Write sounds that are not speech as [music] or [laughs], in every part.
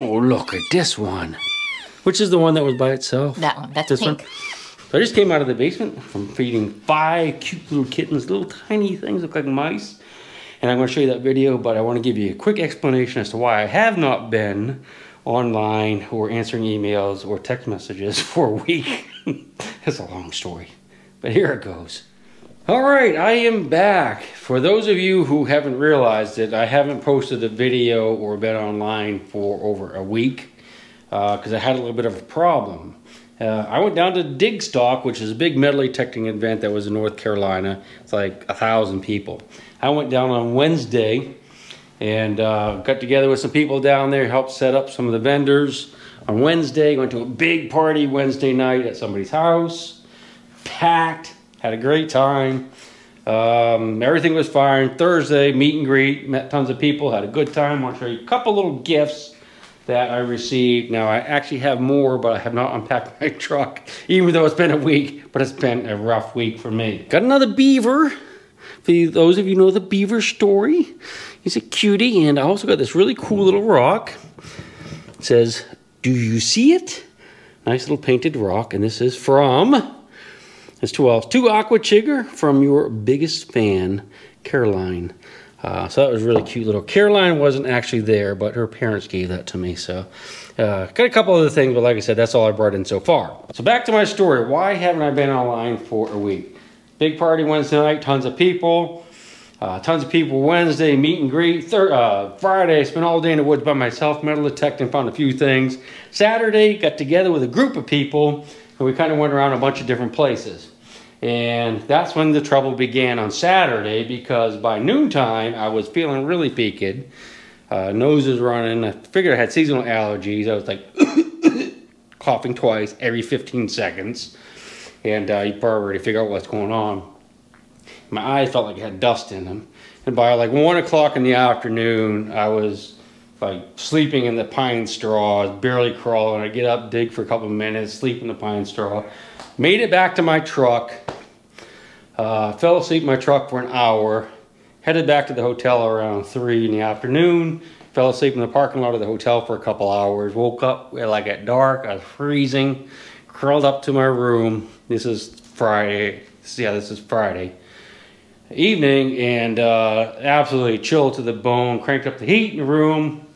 Oh, look at this one. Which is the one that was by itself? That one. That's this pink. one. So I just came out of the basement from feeding five cute little kittens, little tiny things look like mice. And I'm going to show you that video, but I want to give you a quick explanation as to why I have not been online or answering emails or text messages [laughs] for a week. it's a long story, but here it goes. All right, I am back. For those of you who haven't realized it, I haven't posted a video or been online for over a week because uh, I had a little bit of a problem. Uh, I went down to Digstock, which is a big metal detecting event that was in North Carolina. It's like a thousand people. I went down on Wednesday and uh, got together with some people down there, helped set up some of the vendors. On Wednesday, went to a big party Wednesday night at somebody's house, packed had a great time. Um, everything was fine. Thursday, meet and greet, met tons of people, had a good time. I want to show you a couple little gifts that I received. Now, I actually have more, but I have not unpacked [laughs] my truck, even though it's been a week, but it's been a rough week for me. Got another beaver. For those of you know the beaver story, he's a cutie, and I also got this really cool little rock. It says, do you see it? Nice little painted rock, and this is from it's two L's. To Aquachigger from your biggest fan, Caroline. Uh, so that was really cute little. Caroline wasn't actually there, but her parents gave that to me. So uh, got a couple other things, but like I said, that's all I brought in so far. So back to my story. Why haven't I been online for a week? Big party Wednesday night, tons of people. Uh, tons of people Wednesday, meet and greet. Thir uh, Friday, spent all day in the woods by myself, metal detecting, found a few things. Saturday, got together with a group of people, and we kind of went around a bunch of different places. And that's when the trouble began on Saturday because by noontime I was feeling really peaked. Uh, nose was running. I figured I had seasonal allergies. I was like [coughs] coughing twice every 15 seconds. And uh, you probably already figure out what's going on. My eyes felt like it had dust in them. And by like one o'clock in the afternoon, I was like sleeping in the pine straw, barely crawling. I get up, dig for a couple of minutes, sleep in the pine straw. Made it back to my truck. Uh, fell asleep in my truck for an hour. Headed back to the hotel around 3 in the afternoon. Fell asleep in the parking lot of the hotel for a couple hours. Woke up like at dark. I was freezing. Crawled up to my room. This is Friday. Yeah, this is Friday evening and uh, absolutely chilled to the bone. Cranked up the heat in the room.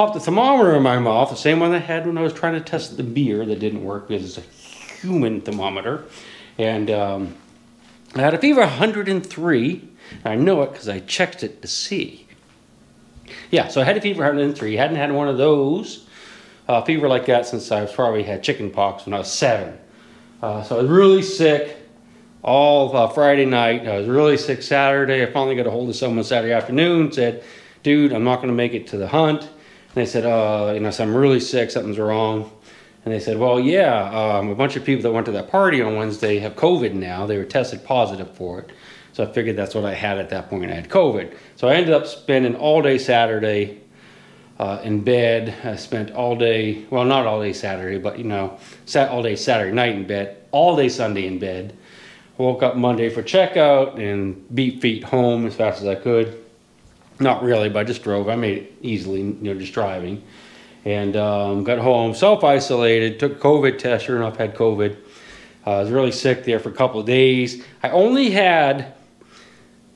Popped the thermometer in my mouth, the same one I had when I was trying to test the beer that didn't work because it's a human thermometer. And um, I had a fever 103. I know it because I checked it to see. Yeah, so I had a fever 103. Hadn't had one of those uh, fever like that since I probably had chicken pox when I was seven. Uh, so I was really sick all uh, Friday night. I was really sick Saturday. I finally got a hold of someone Saturday afternoon. Said, "Dude, I'm not going to make it to the hunt." And they said, "Uh, you know, so I'm really sick. Something's wrong." And they said, well, yeah, um, a bunch of people that went to that party on Wednesday have COVID now. They were tested positive for it. So I figured that's what I had at that point. I had COVID. So I ended up spending all day Saturday uh, in bed. I spent all day, well, not all day Saturday, but you know, sat all day Saturday night in bed, all day Sunday in bed. Woke up Monday for checkout and beat feet home as fast as I could. Not really, but I just drove. I made it easily, you know, just driving and um, got home, self-isolated, took a COVID test, sure enough had COVID. Uh, I was really sick there for a couple of days. I only had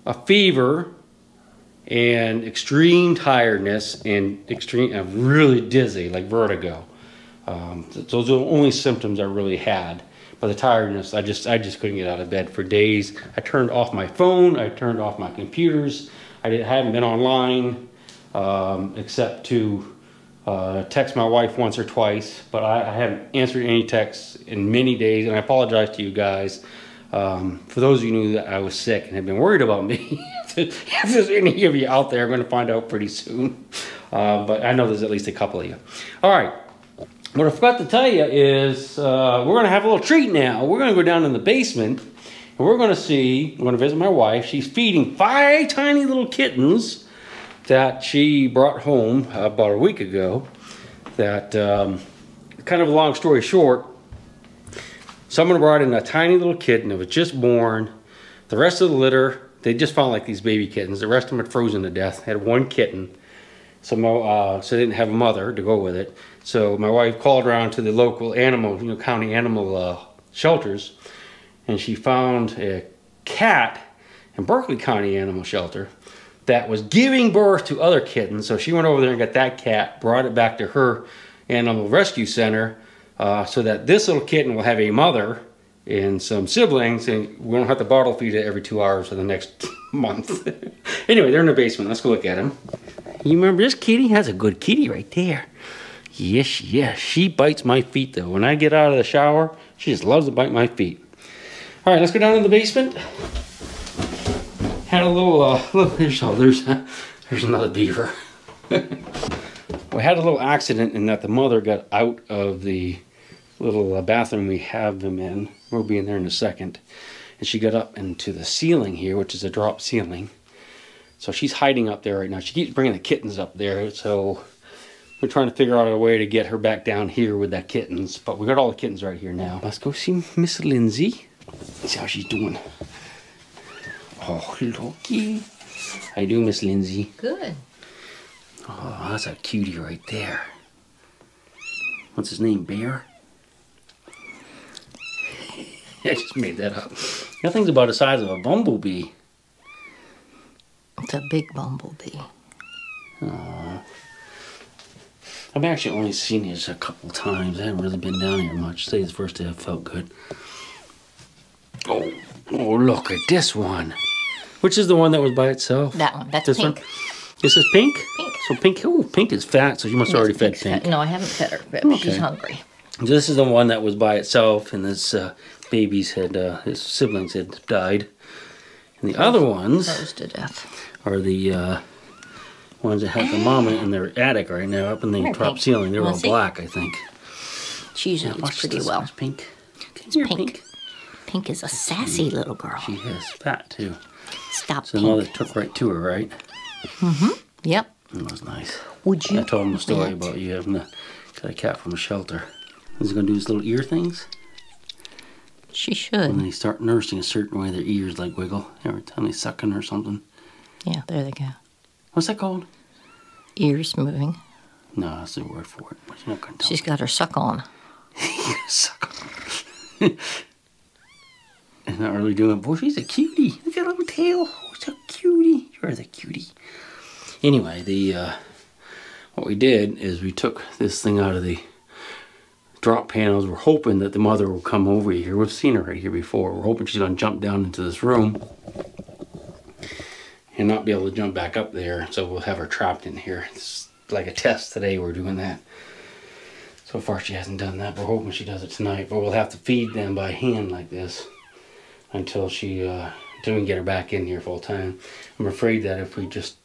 a fever and extreme tiredness and extreme, uh, really dizzy, like vertigo. Um, those are the only symptoms I really had. But the tiredness, I just, I just couldn't get out of bed for days. I turned off my phone. I turned off my computers. I, hadn't been online um, except to uh, text my wife once or twice, but I, I, haven't answered any texts in many days, and I apologize to you guys. Um, for those of you who knew that I was sick and have been worried about me, [laughs] if there's any of you out there, I'm going to find out pretty soon. Uh, but I know there's at least a couple of you. All right. What I forgot to tell you is uh, we're going to have a little treat now. We're going to go down in the basement, and we're going to see, I'm going to visit my wife. She's feeding five tiny little kittens that she brought home about a week ago that um, kind of a long story short someone brought in a tiny little kitten that was just born the rest of the litter they just found like these baby kittens the rest of them had frozen to death had one kitten So uh, so they didn't have a mother to go with it. So my wife called around to the local animal, you know, county animal uh, shelters, and she found a cat in Berkeley County Animal Shelter that was giving birth to other kittens. So she went over there and got that cat, brought it back to her animal rescue center, uh, so that this little kitten will have a mother and some siblings, and we don't have to bottle feed it every two hours for the next [laughs] month. [laughs] anyway, they're in the basement. Let's go look at them. You remember this kitty? That's a good kitty right there. Yes, yes. She bites my feet, though. When I get out of the shower, she just loves to bite my feet. All right, let's go down to the basement. Had a little, uh, [laughs] look, there's, oh, there's, there's another beaver. [laughs] we had a little accident in that the mother got out of the little uh, bathroom we have them in. We'll be in there in a second. And she got up into the ceiling here, which is a drop ceiling. So she's hiding up there right now. She keeps bringing the kittens up there. So we're trying to figure out a way to get her back down here with that kittens. But we got all the kittens right here now. Let's go see Miss Lindsay. See how she's doing. Oh, looky. How you doing, Miss Lindsay? Good. Oh, that's a cutie right there. What's his name, Bear? [laughs] I just made that up. That thing's about the size of a bumblebee. It's a big bumblebee. Aww. I've actually only seen these a couple times. I haven't really been down here much. Today's the first day I felt good. Oh, oh, look at this one. Which is the one that was by itself? That one. That's this pink. One? This is pink? Pink. So pink, oh, pink is fat, so you must have already fed pink. No, I haven't fed her, but Okay. she's hungry. This is the one that was by itself, and this uh, babies had, uh, his siblings had died. And the other ones Froze to death. are the uh, ones that have the mama in their attic right now, up in the top Pink. ceiling. They're all see? black, I think. She's eats pretty well. Watch Pink. It's here, pink. Pink is a sassy little girl. She is fat too. Stop, So the mother took right to her, right? Mm-hmm. Yep. That was nice. Would you? I told him the story bet? about you having a, got a cat from a shelter. He's gonna do his little ear things. She should. When should. they start nursing a certain way, their ears like wiggle every time they sucking or something. Yeah, there they go. What's that called? Ears moving. No, that's the word for it. But you're not gonna tell She's got her suck on. [laughs] me. Suck. [laughs] and not really doing. Boy, she's a cutie. Look at her little tail. Oh, she's a cutie. You're the cutie. Anyway, the uh, what we did is we took this thing out of the drop panels. We're hoping that the mother will come over here. We've seen her right here before. We're hoping she's gonna jump down into this room and not be able to jump back up there. So we'll have her trapped in here. It's like a test today. We're doing that. So far she hasn't done that. We're hoping she does it tonight. But we'll have to feed them by hand like this until she uh, until we can get her back in here full time. I'm afraid that if we just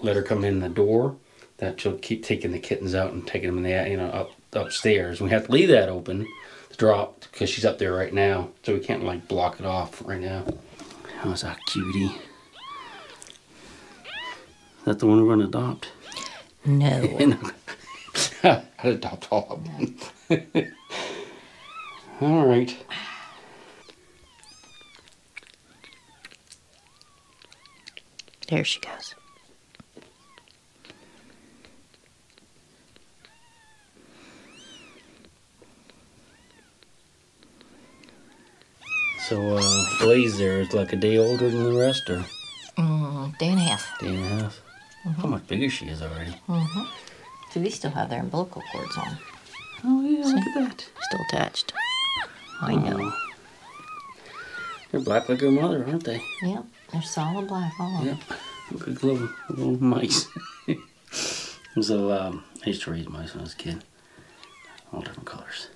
let her come in the door, that she'll keep taking the kittens out and taking them in the you know up upstairs. We have to leave that open to drop because she's up there right now, so we can't like block it off right now. How's that cutie? Is that the one we're going to adopt? No. [laughs] I'd adopt all of them. [laughs] all right. There she goes. So uh, Blaze there is like a day older than the rest, or Mm, day and a half. day and a half. How much bigger she is already. So these still have their umbilical cords on. Oh yeah, look at that. Still attached. I know. They're black like her mother, aren't they? Yep. They're solid black all of Yep. Look like little little mice. [laughs] so um, I used to raise mice when I was a kid. All different colors.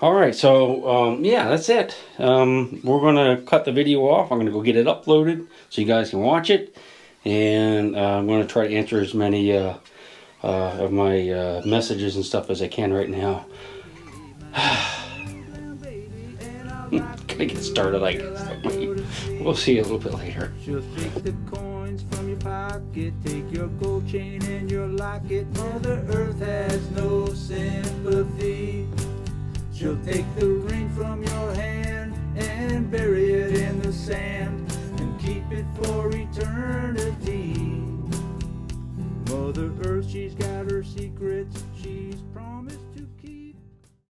All right, so um, yeah, that's it. Um, we're gonna cut the video off. I'm gonna go get it uploaded so you guys can watch it, and uh, I'm gonna try to answer as many uh, uh, of my uh, messages and stuff as I can right now. [sighs] [laughs] Gotta get started, I guess. We'll see you a little bit later. She'll take the coins from your pocket, take your gold chain and your locket. Mother Earth has no sympathy. She'll take the ring from your hand and bury it in the sand and keep it for eternity. Mother Earth, she's got her secrets.